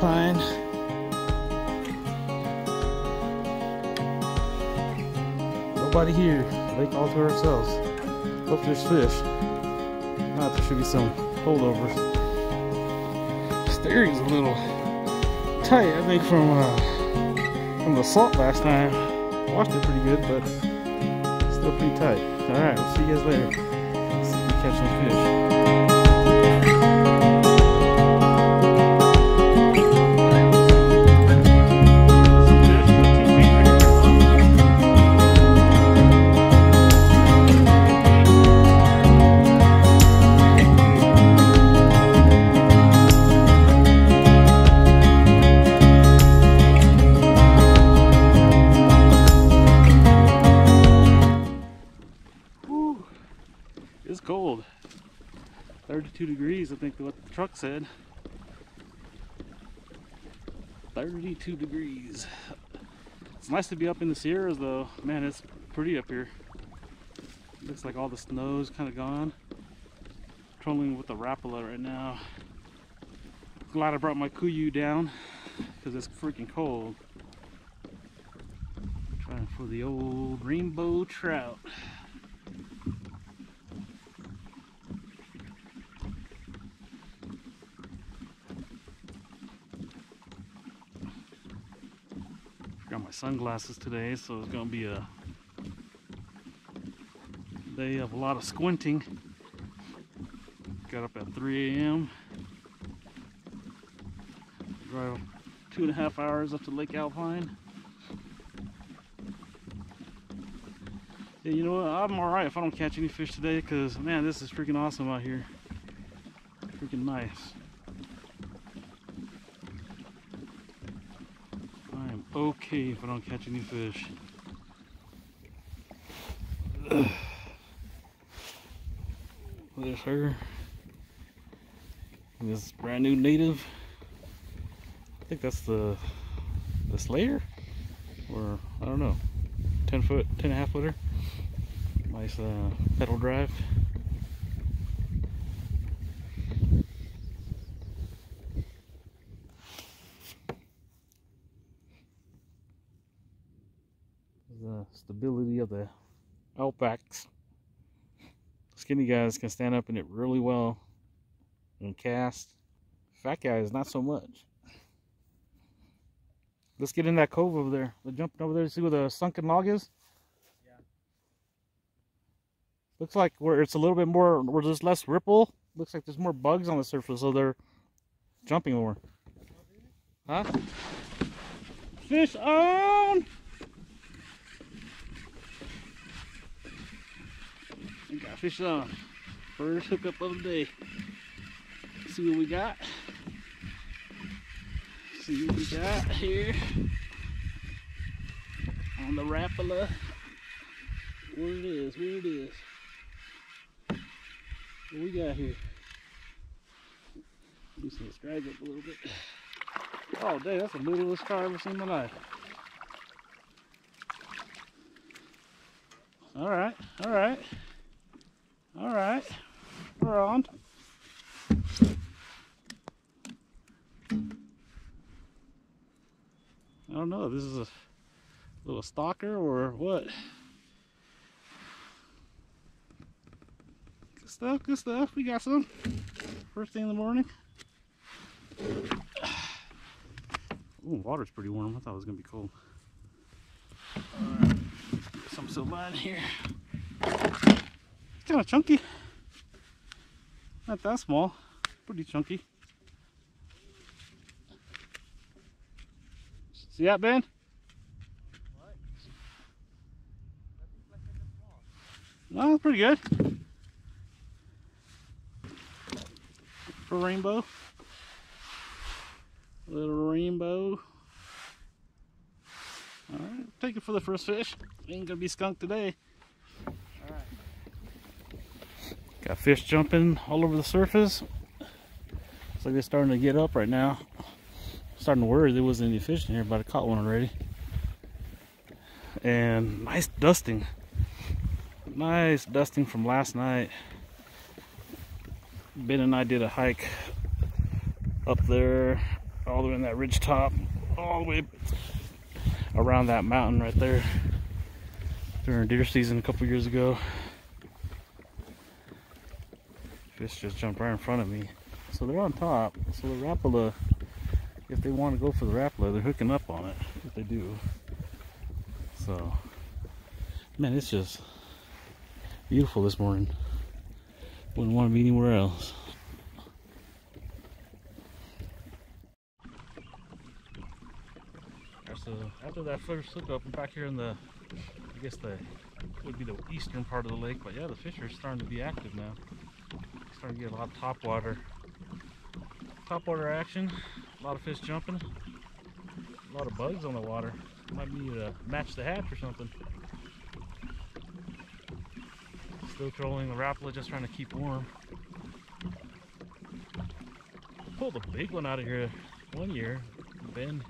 here at Lake Alpine. Nobody here. Lake all to ourselves. Hope there's fish. Not there should be some holdovers. Steering's a little tight, I think, from uh, from the salt last time. Washed it pretty good, but still pretty tight. All right, we'll see you guys later. See if we catch some fish. 32 degrees, I think what the truck said. 32 degrees. It's nice to be up in the Sierras though. Man, it's pretty up here. Looks like all the snow's kind of gone. Trolling with the Rapala right now. Glad I brought my Kuiu down because it's freaking cold. Trying for the old rainbow trout. Got my sunglasses today, so it's gonna be a day of a lot of squinting. Got up at 3 a.m. Drive two and a half hours up to Lake Alpine. Yeah, you know what? I'm alright if I don't catch any fish today because, man, this is freaking awesome out here. Freaking nice. I am okay if I don't catch any fish. There's her. This brand new native. I think that's the the Slayer, or I don't know, 10 foot, 10 and a half footer. Nice uh, pedal drive. The stability of the Outbacks. Skinny guys can stand up in it really well and cast. Fat guys, not so much. Let's get in that cove over there. We're jumping over there to see where the sunken log is. Yeah. Looks like where it's a little bit more, where there's less ripple. Looks like there's more bugs on the surface, so they're jumping more. Huh? Fish on! We got fish on. First hookup of the day. See what we got. See what we got here. On the Rapala. Where it is, where it is. What we got here? Loosen this drag up a little bit. Oh, dang, that's the littlest car I've ever seen in my life. All right, all right, all right. We're on. I don't know this is a little stocker or what. Good stuff, good stuff. We got some. First thing in the morning. Ooh, water's pretty warm. I thought it was gonna be cold. Get some silver in here. Kinda chunky. Not that small. Pretty chunky. See that, Ben? No, it's pretty good. For rainbow. Little rainbow. Alright, take it for the first fish. Ain't gonna be skunked today. Alright. Got fish jumping all over the surface. Looks like they're starting to get up right now. Starting to worry there wasn't any fish in here, but I caught one already. And nice dusting. Nice dusting from last night. Ben and I did a hike up there, all the way in that ridge top, all the way around that mountain right there during deer season a couple years ago. Fish just jumped right in front of me. So they're on top. So the Rapala, if they want to go for the Rapala, they're hooking up on it. If they do. So, man, it's just beautiful this morning. Wouldn't want to be anywhere else. So after that first hookup, I'm back here in the, I guess the, would be the eastern part of the lake. But yeah, the fish are starting to be active now. Starting to get a lot of top water. Top water action. A lot of fish jumping. A lot of bugs on the water. Might need to match the hatch or something. Still trolling the Rapala, just trying to keep warm. Pulled a big one out of here one year. Ben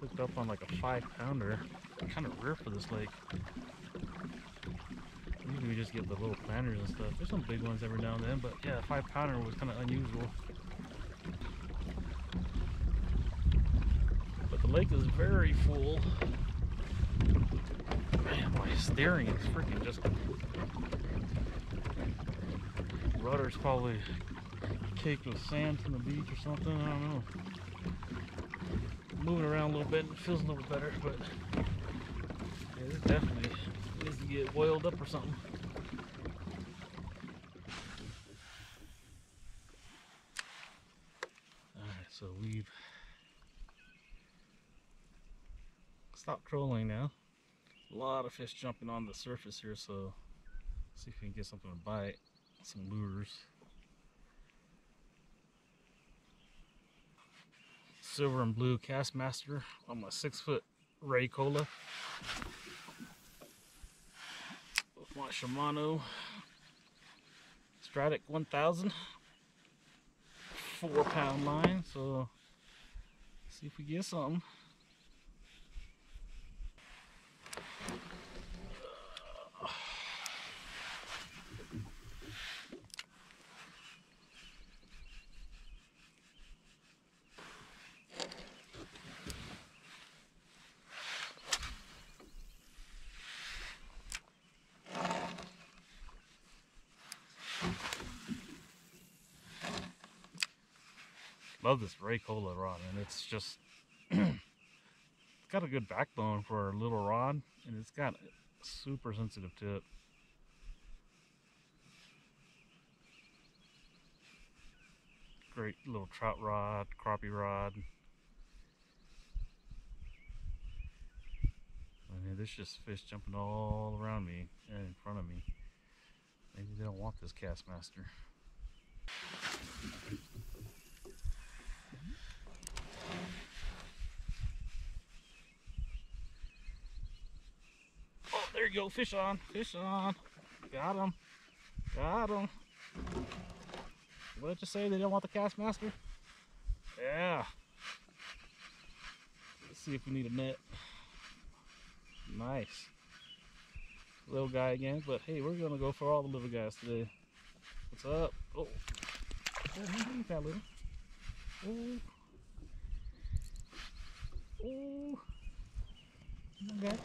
hooked up on like a five pounder. Kind of rare for this lake. Usually we just get the little and stuff. There's some big ones every now and then, but yeah, five pounder was kind of unusual. But the lake is very full. Man, my steering is freaking just rudder's probably caked with sand from the beach or something. I don't know. Moving around a little bit, it feels a little better, but yeah, this definitely needs to get oiled up or something. Alright, so we've stopped trolling now. A lot of fish jumping on the surface here, so see if we can get something to bite some lures. Silver and blue Kastmaster on my six foot Ray Cola. With my Shimano Stradic 1000. Four pound line, so see if we get something. Love this Ray Cola rod, and it's just it's got a good backbone for a little rod, and it's got a super sensitive tip. Great little trout rod, crappie rod. I mean, there's just fish jumping all around me and in front of me. Maybe they don't want this Kastmaster. There you go, fish on, fish on. Got him, got him. What did you say, they don't want the Kastmaster? Yeah. Let's see if we need a net. Nice. Little guy again, but hey, we're gonna go for all the little guys today. What's up? Oh, oh that little. Oh. Oh. Okay.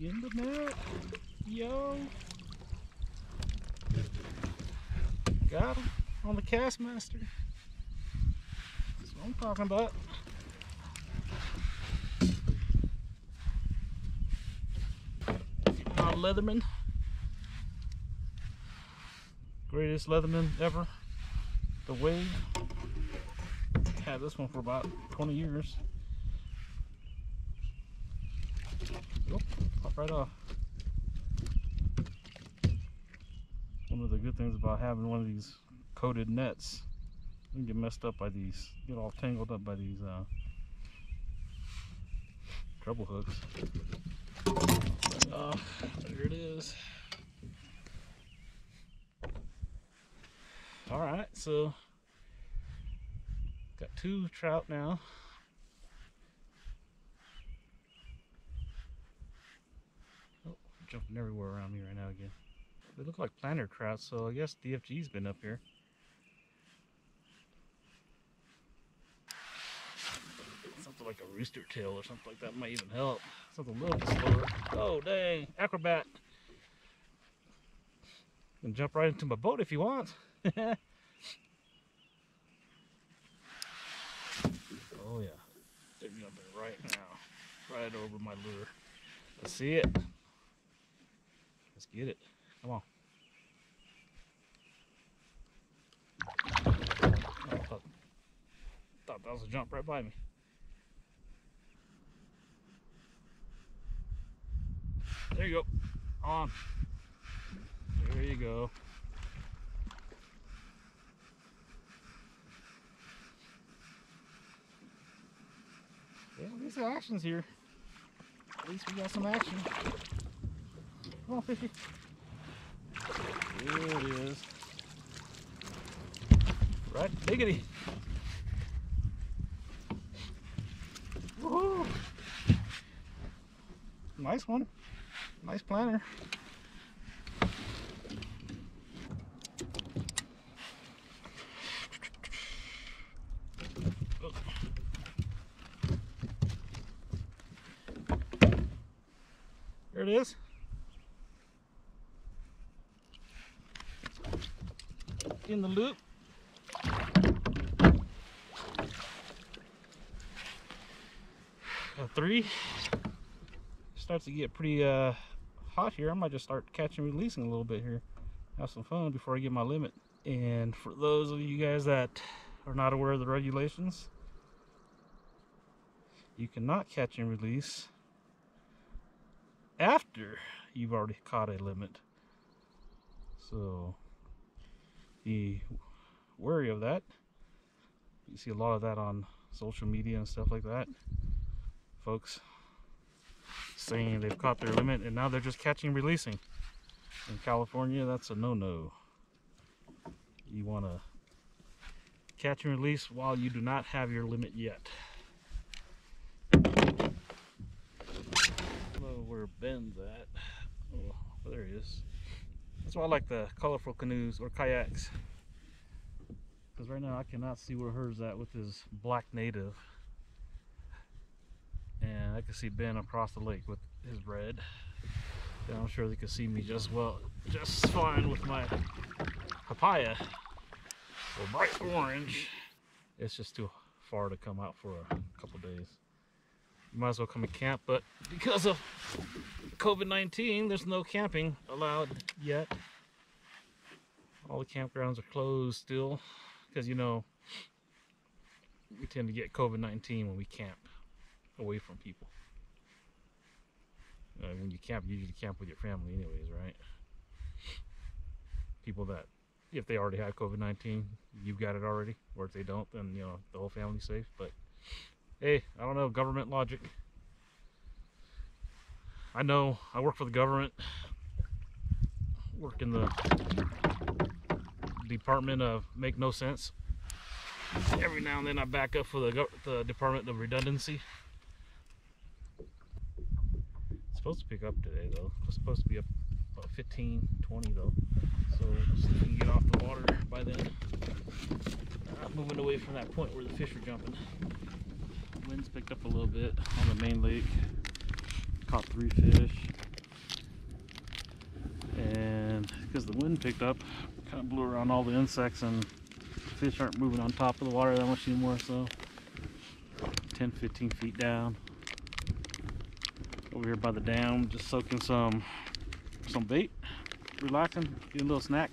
In the net. Yo. Got him on the Kastmaster. That's what I'm talking about. Uh, Leatherman. Greatest Leatherman ever. The Wave. Had this one for about 20 years. Oh, pop right off. One of the good things about having one of these coated nets, you get messed up by these, get all tangled up by these uh, treble hooks. Uh, there it is. All right, so got two trout now. Jumping everywhere around me right now again. They look like planter trout, so I guess DFG's been up here. Something like a rooster tail or something like that might even help. Something a little bit slower. Oh, dang. Acrobat. Can jump right into my boat if you want. oh, yeah. They're jumping right now. Right over my lure. Let's see it. Get it. Come on. Oh, thought, thought that was a jump right by me. There you go. On. There you go. Yeah, at least the action's here. At least we got some action. There it is. Right, diggity. Woohoo! Nice one. Nice planter. There it is. In the loop. A three. Starts to get pretty uh, hot here. I might just start catching releasing a little bit here. Have some fun before I get my limit. And for those of you guys that are not aware of the regulations, you cannot catch and release after you've already caught a limit. So be wary of that. You see a lot of that on social media and stuff like that. Folks saying they've caught their limit and now they're just catching releasing. In California, that's a no-no. You want to catch and release while you do not have your limit yet. where Ben's at. Oh, there he is. That's why I like the colorful canoes or kayaks. Because right now I cannot see where hers at with his black native. And I can see Ben across the lake with his red. And I'm sure they can see me just well, just fine with my papaya. Or bright orange. It's just too far to come out for a couple days might as well come and camp. But because of COVID-19, there's no camping allowed yet. All the campgrounds are closed still because, you know, we tend to get COVID-19 when we camp away from people. Uh, when you camp, you usually camp with your family anyways, right? People that, if they already have COVID-19, you've got it already. Or if they don't, then, you know, the whole family's safe. But hey, I don't know, government logic. I know I work for the government, work in the Department of Make No Sense. Every now and then I back up for the, the Department of Redundancy. It's supposed to pick up today though. It's supposed to be up about 15, 20 though. So we can get off the water by then. Uh, moving away from that point where the fish are jumping wind's picked up a little bit on the main lake. Caught three fish. And because the wind picked up, kind of blew around all the insects and fish aren't moving on top of the water that much anymore. So 10, 15 feet down. Over here by the dam, just soaking some some bait, relaxing, getting a little snack.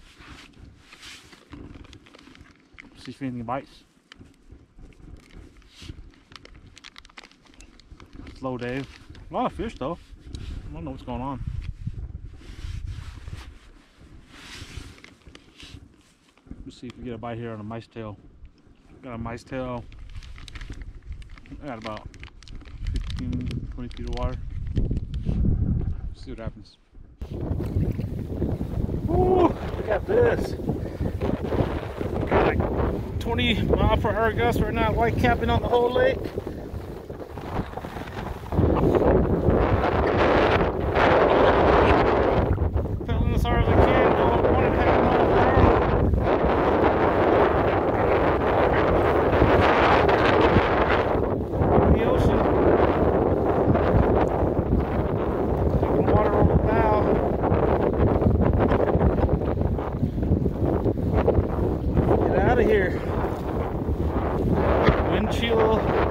See if anything bites. Slow day. A lot of fish though. I don't know what's going on. Let's see if we get a bite here on a mice tail. Got a mice tail. I got about 15, 20 feet of water. Let's see what happens. Ooh, look at this. Got like 20 mile per hour gusts right now, white capping on the whole lake. out of here. Wind